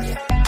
You.